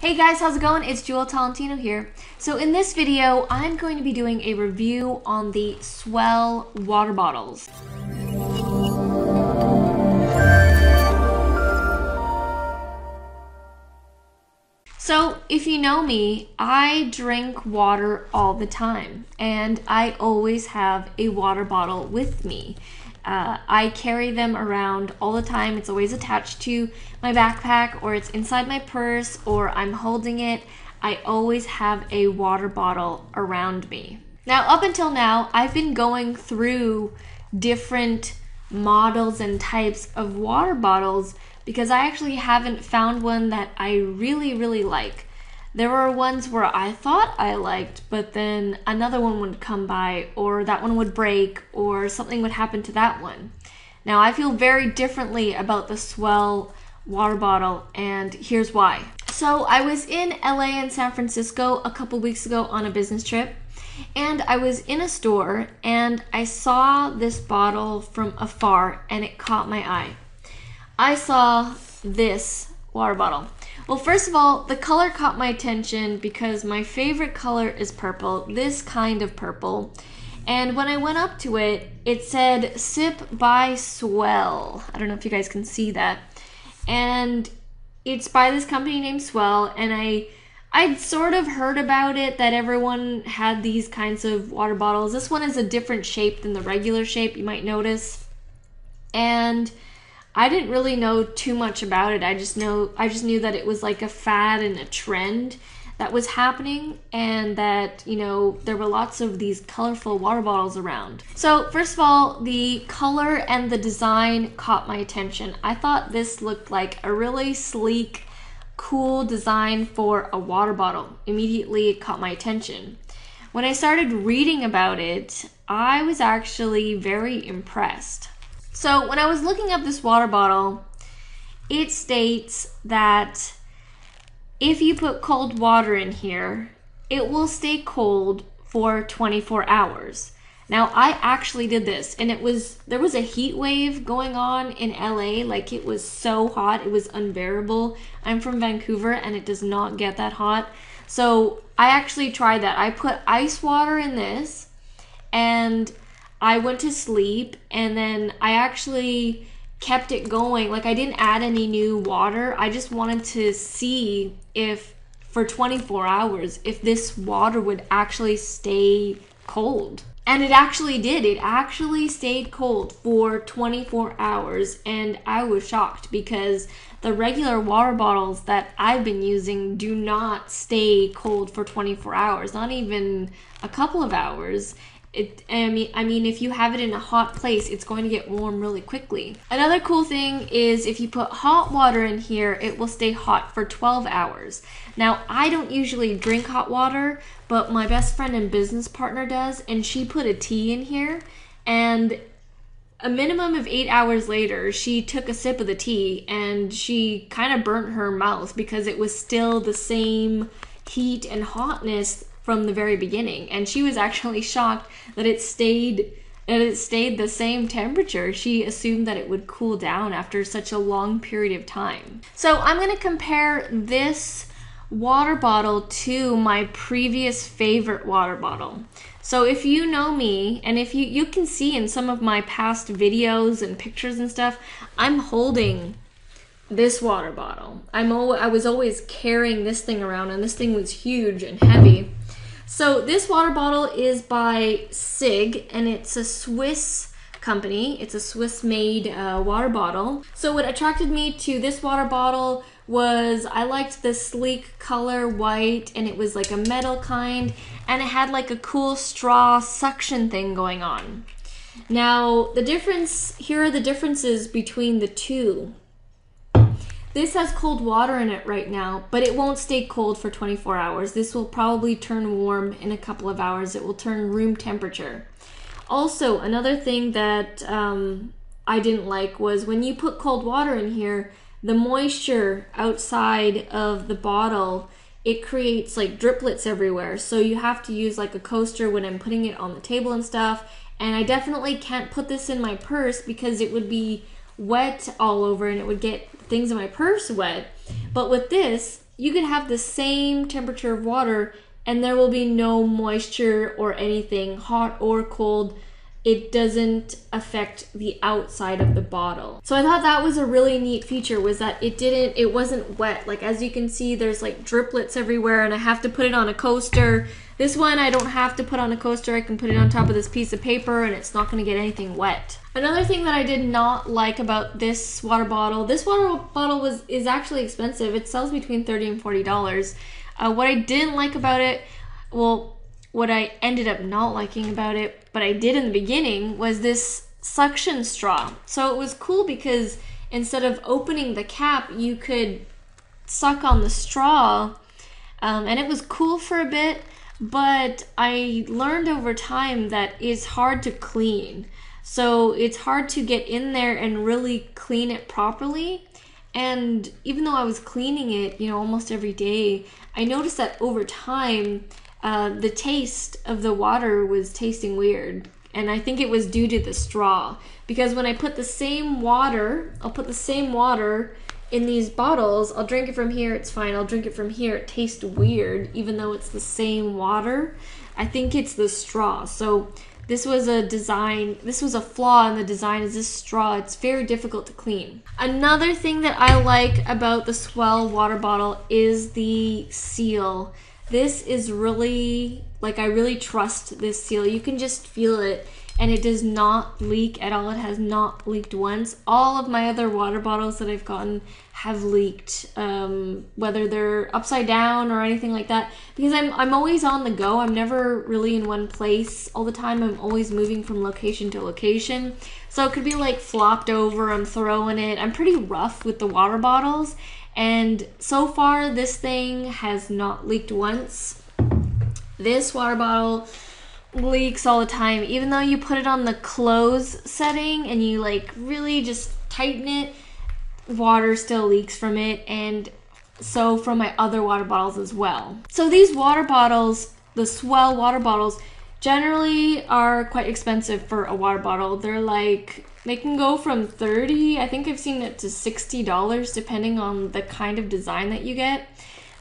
Hey guys, how's it going? It's Jewel Tolentino here. So in this video, I'm going to be doing a review on the S'well water bottles. So, if you know me, I drink water all the time, and I always have a water bottle with me. Uh, I carry them around all the time. It's always attached to my backpack, or it's inside my purse, or I'm holding it. I always have a water bottle around me. Now, up until now, I've been going through different models and types of water bottles because I actually haven't found one that I really, really like. There were ones where I thought I liked, but then another one would come by, or that one would break, or something would happen to that one. Now, I feel very differently about the S'well water bottle, and here's why. So, I was in LA and San Francisco a couple weeks ago on a business trip, and I was in a store and I saw this bottle from afar and it caught my eye. I saw this water bottle. Well, first of all, the color caught my attention because my favorite color is purple, this kind of purple. And when I went up to it, it said Sip by S'well. I don't know if you guys can see that. And it's by this company named S'well, and I I'd sort of heard about it that everyone had these kinds of water bottles. This one is a different shape than the regular shape, you might notice. And I didn't really know too much about it. I just know I just knew that it was like a fad and a trend that was happening and that, you know, there were lots of these colorful water bottles around. So, first of all, the color and the design caught my attention. I thought this looked like a really sleek, cool design for a water bottle. Immediately it caught my attention. When I started reading about it, I was actually very impressed. So when I was looking up this water bottle, it states that if you put cold water in here, it will stay cold for 24 hours. Now I actually did this and it was there was a heat wave going on in LA like it was so hot it was unbearable. I'm from Vancouver and it does not get that hot. So I actually tried that. I put ice water in this and I went to sleep and then I actually kept it going. Like I didn't add any new water. I just wanted to see if for 24 hours if this water would actually stay cold. And it actually did. It actually stayed cold for 24 hours and I was shocked because the regular water bottles that I've been using do not stay cold for 24 hours, not even a couple of hours it I mean I mean if you have it in a hot place it's going to get warm really quickly. Another cool thing is if you put hot water in here it will stay hot for 12 hours. Now I don't usually drink hot water but my best friend and business partner does and she put a tea in here and a minimum of eight hours later, she took a sip of the tea and she kind of burnt her mouth because it was still the same heat and hotness from the very beginning and she was actually shocked that it stayed that it stayed the same temperature. She assumed that it would cool down after such a long period of time. So I'm going to compare this water bottle to my previous favorite water bottle. So if you know me and if you you can see in some of my past videos and pictures and stuff, I'm holding this water bottle. I'm I was always carrying this thing around and this thing was huge and heavy. So this water bottle is by SIGG, and it's a Swiss company. It's a Swiss-made uh, water bottle. So what attracted me to this water bottle was I liked the sleek color white and it was like a metal kind and it had like a cool straw suction thing going on. Now the difference, here are the differences between the two. This has cold water in it right now, but it won't stay cold for 24 hours. This will probably turn warm in a couple of hours. It will turn room temperature. Also, another thing that um, I didn't like was when you put cold water in here, the moisture outside of the bottle it creates like driplets everywhere. So you have to use like a coaster when I'm putting it on the table and stuff. And I definitely can't put this in my purse because it would be wet all over and it would get things in my purse wet. But with this, you could have the same temperature of water and there will be no moisture or anything hot or cold it doesn't affect the outside of the bottle. So I thought that was a really neat feature was that it didn't it wasn't wet. Like as you can see there's like driplets everywhere and I have to put it on a coaster. This one I don't have to put on a coaster. I can put it on top of this piece of paper and it's not going to get anything wet. Another thing that I did not like about this water bottle, this water bottle was is actually expensive. It sells between 30 and 40 dollars. Uh, what I didn't like about it, well, what I ended up not liking about it, but I did in the beginning, was this suction straw. So it was cool because instead of opening the cap, you could suck on the straw, um, and it was cool for a bit. But I learned over time that it's hard to clean. So it's hard to get in there and really clean it properly. And even though I was cleaning it, you know, almost every day, I noticed that over time uh, the taste of the water was tasting weird. And I think it was due to the straw. Because when I put the same water, I'll put the same water in these bottles. I'll drink it from here, it's fine. I'll drink it from here, it tastes weird, even though it's the same water. I think it's the straw. So this was a design, this was a flaw in the design is this straw. It's very difficult to clean. Another thing that I like about the S'well water bottle is the seal. This is really, like I really trust this seal. You can just feel it and it does not leak at all. It has not leaked once. All of my other water bottles that I've gotten have leaked, um, whether they're upside down or anything like that. Because I'm I'm always on the go. I'm never really in one place all the time. I'm always moving from location to location. So it could be like flopped over. I'm throwing it. I'm pretty rough with the water bottles, and so far, this thing has not leaked once. This water bottle leaks all the time. Even though you put it on the close setting and you like really just tighten it, water still leaks from it. And so from my other water bottles as well. So these water bottles, the S'well water bottles, generally are quite expensive for a water bottle. They're like they can go from 30, I think I've seen it to $60 depending on the kind of design that you get.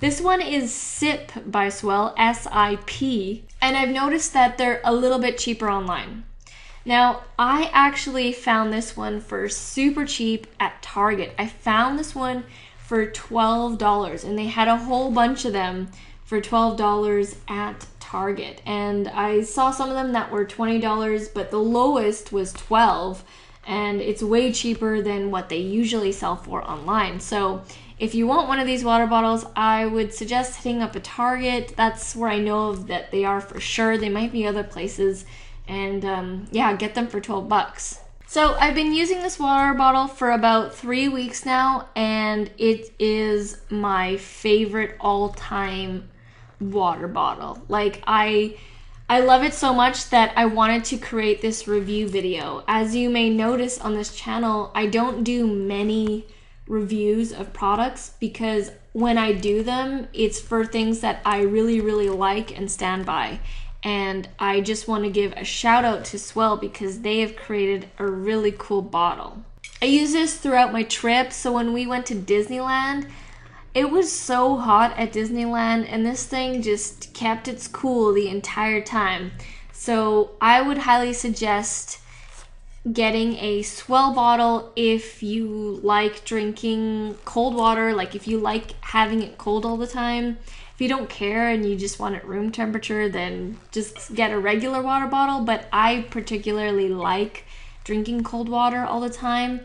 This one is SIP by S'well, S I P, and I've noticed that they're a little bit cheaper online. Now, I actually found this one for super cheap at Target. I found this one for $12 and they had a whole bunch of them for $12 at Target. And I saw some of them that were $20, but the lowest was 12 and it's way cheaper than what they usually sell for online. So if you want one of these water bottles, I would suggest hitting up a Target. That's where I know that they are for sure. They might be other places. And um, yeah, get them for 12 bucks. So I've been using this water bottle for about three weeks now, and it is my favorite all-time water bottle. Like I I love it so much that I wanted to create this review video. As you may notice on this channel, I don't do many reviews of products because when I do them, it's for things that I really, really like and stand by. And I just want to give a shout out to S'well because they have created a really cool bottle. I use this throughout my trip, so when we went to Disneyland, it was so hot at Disneyland, and this thing just kept its cool the entire time. So I would highly suggest getting a S'well bottle if you like drinking cold water, like if you like having it cold all the time. If you don't care and you just want it room temperature, then just get a regular water bottle. But I particularly like drinking cold water all the time.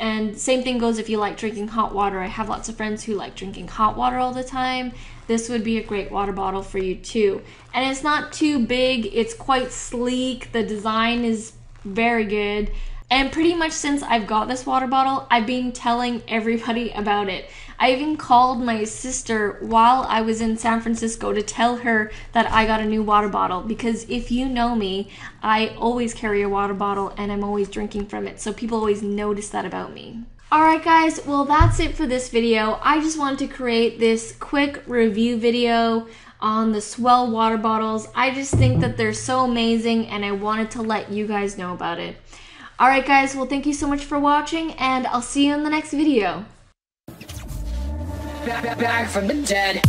And same thing goes if you like drinking hot water. I have lots of friends who like drinking hot water all the time. This would be a great water bottle for you too. And it's not too big, it's quite sleek. The design is very good. And pretty much since I've got this water bottle, I've been telling everybody about it. I even called my sister while I was in San Francisco to tell her that I got a new water bottle because if you know me, I always carry a water bottle and I'm always drinking from it. So people always notice that about me. Alright guys, well that's it for this video. I just wanted to create this quick review video on the S'well water bottles. I just think that they're so amazing and I wanted to let you guys know about it. Alright guys, well thank you so much for watching and I'll see you in the next video. back, from the dead.